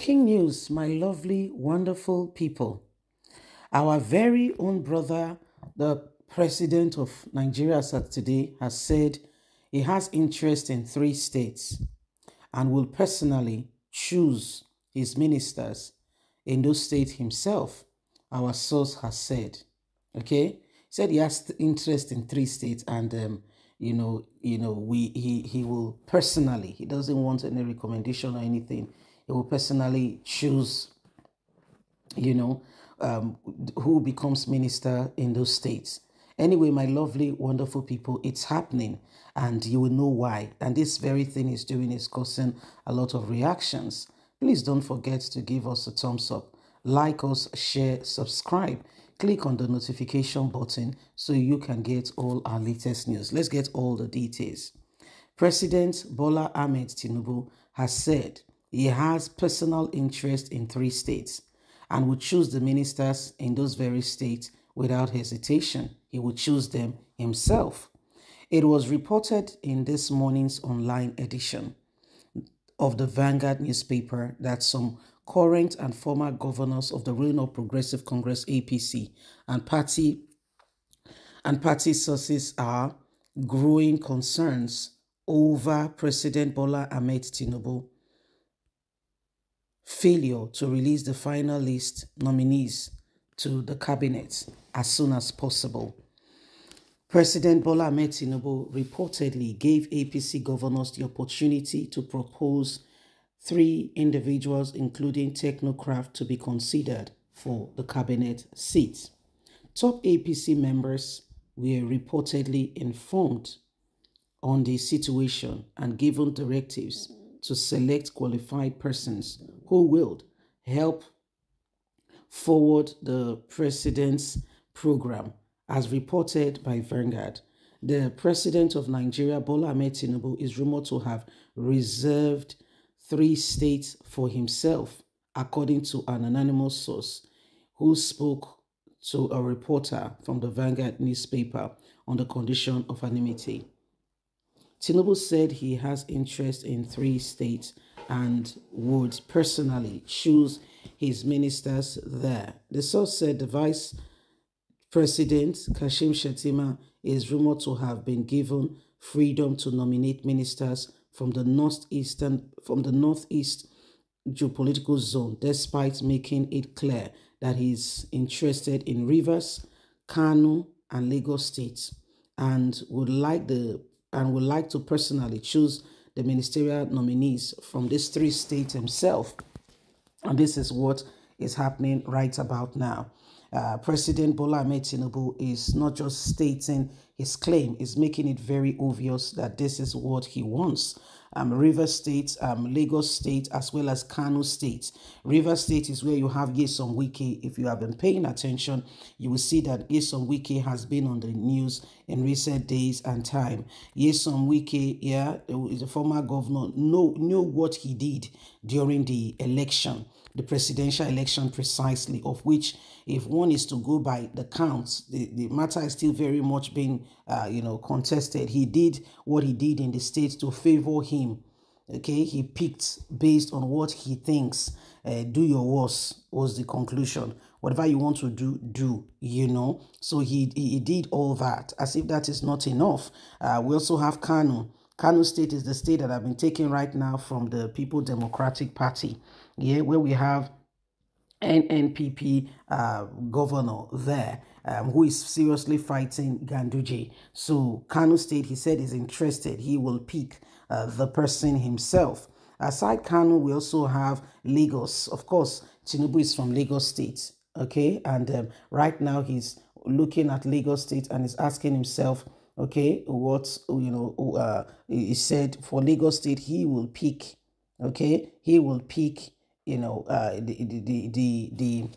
King News, my lovely, wonderful people. Our very own brother, the president of Nigeria today, has said he has interest in three states and will personally choose his ministers in those states himself, our source has said. Okay? He said he has interest in three states and um, you know, you know, we he he will personally, he doesn't want any recommendation or anything will personally choose, you know, um, who becomes minister in those states. Anyway, my lovely, wonderful people, it's happening and you will know why. And this very thing is doing is causing a lot of reactions. Please don't forget to give us a thumbs up, like us, share, subscribe. Click on the notification button so you can get all our latest news. Let's get all the details. President Bola Ahmed Tinubu has said he has personal interest in three states and would choose the ministers in those very states without hesitation. He would choose them himself. It was reported in this morning's online edition of the Vanguard newspaper that some current and former governors of the Real Progressive Congress APC and party and party sources are growing concerns over President Bola Ahmed Tinubu failure to release the final list nominees to the cabinet as soon as possible. President Bola Ahmed Tinubu reportedly gave APC governors the opportunity to propose three individuals, including technocrat, to be considered for the cabinet seats. Top APC members were reportedly informed on the situation and given directives to select qualified persons who will help forward the president's program as reported by Vanguard. The president of Nigeria, Bola Ahmed Tinubu, is rumored to have reserved three states for himself, according to an anonymous source who spoke to a reporter from the Vanguard newspaper on the condition of anonymity. Tinubu said he has interest in three states and would personally choose his ministers there. The source said the vice president, Kashim Shettima, is rumored to have been given freedom to nominate ministers from the northeastern from the northeast geopolitical zone, despite making it clear that he's interested in Rivers, Kano, and Lagos states, and would like the and would like to personally choose the ministerial nominees from these three states himself. And this is what is happening right about now. Uh, President Bola Ahmed Tinubu is not just stating his claim, is making it very obvious that this is what he wants um, River State, um, Lagos State, as well as Kano State. River State is where you have Nyesom Wike. If you have been paying attention, you will see that Nyesom Wike has been on the news in recent days and time. Nyesom Wike, yeah, a former governor, know, know what he did during the election the presidential election precisely, of which, if one is to go by the counts, the, the matter is still very much being, uh, you know, contested. He did what he did in the states to favor him. Okay, he picked based on what he thinks. Uh, do your worst was the conclusion. Whatever you want to do, do. You know. So he he did all that. As if that is not enough. Uh, we also have Kano. Kano State is the state that I've been taking right now from the People Democratic Party yeah, where we have NNPP uh, governor there um, who is seriously fighting Ganduje. So Kano State, he said, is interested. He will pick uh, the person himself. Aside Kano, we also have Lagos. Of course, Tinubu is from Lagos State. Okay, and um, right now he's looking at Lagos State and is asking himself, okay, what you know, uh, he said for Lagos State he will pick. Okay, he will pick you know, uh, the, the, the, the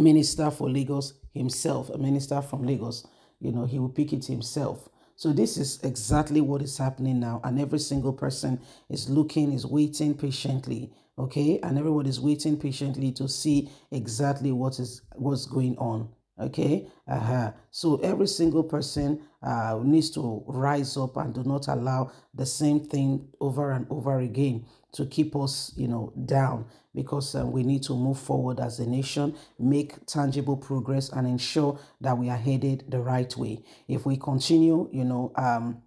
minister for Lagos himself, a minister from Lagos, you know, he will pick it himself. So this is exactly what is happening now. And every single person is looking, is waiting patiently. Okay. And everyone is waiting patiently to see exactly what is what's going on. Okay uh-huh. so every single person uh, needs to rise up and do not allow the same thing over and over again to keep us you know down because uh, we need to move forward as a nation make tangible progress and ensure that we are headed the right way if we continue you know um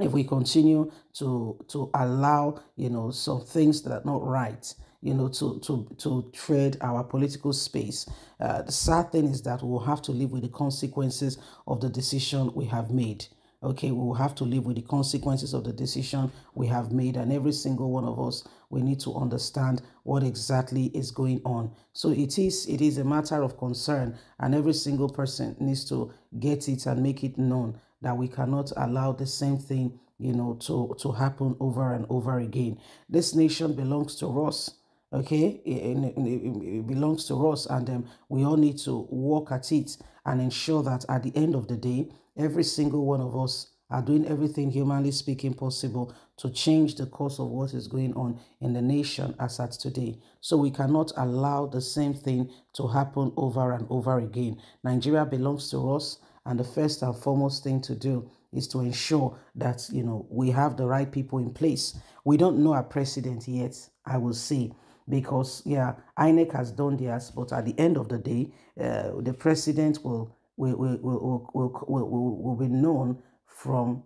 if we continue to to allow you know some things that are not right you know to to to tread our political space. Uh, the sad thing is that we'll have to live with the consequences of the decision we have made. Okay we will have to live with the consequences of the decision we have made and every single one of us we need to understand what exactly is going on. So it is it is a matter of concern and every single person needs to get it and make it known that we cannot allow the same thing you know to to happen over and over again. This nation belongs to us okay it, it, it belongs to us and um, we all need to work at it and ensure that at the end of the day every single one of us are doing everything humanly speaking possible to change the course of what is going on in the nation as at today. So we cannot allow the same thing to happen over and over again. Nigeria belongs to us and the first and foremost thing to do is to ensure that you know we have the right people in place. We don't know our president yet, I will say, because yeah, INEC has done theirs, but at the end of the day, uh, the president will will, will, will, will, will, will be known from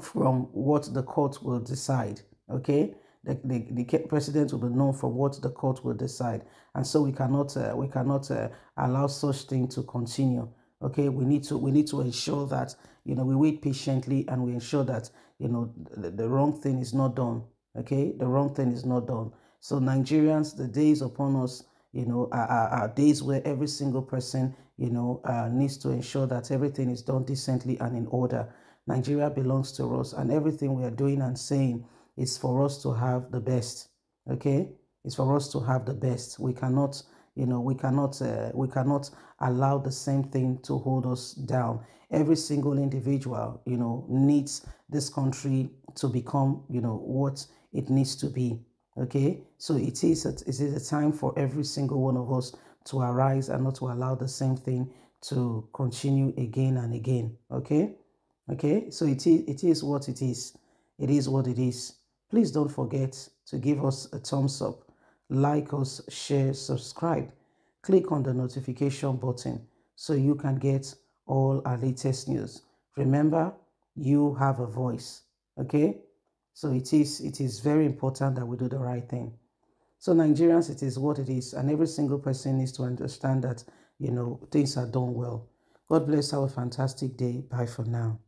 from what the court will decide. Okay, the, the, the president will be known from what the court will decide, and so we cannot uh, we cannot uh, allow such thing to continue okay? We need to we need to ensure that you know we wait patiently and we ensure that you know the, the wrong thing is not done okay? The wrong thing is not done so nigerians the days upon us you know are, are, days where every single person you know uh, needs to ensure that everything is done decently and in order nigeria belongs to us and everything we are doing and saying is for us to have the best okay it's for us to have the best we cannot you know, we cannot uh, we cannot allow the same thing to hold us down. Every single individual, you know, needs this country to become, you know, what it needs to be. Okay, so it is a, it is a time for every single one of us to arise and not to allow the same thing to continue again and again. Okay, okay, so it is it is what it is. It is what it is. Please don't forget to give us a thumbs up like us, share, subscribe. Click on the notification button so you can get all our latest news. Remember, you have a voice, okay? So it is it is very important that we do the right thing. So Nigerians, it is what it is, and every single person needs to understand that you know things are done well. God bless. Have a fantastic day. Bye for now.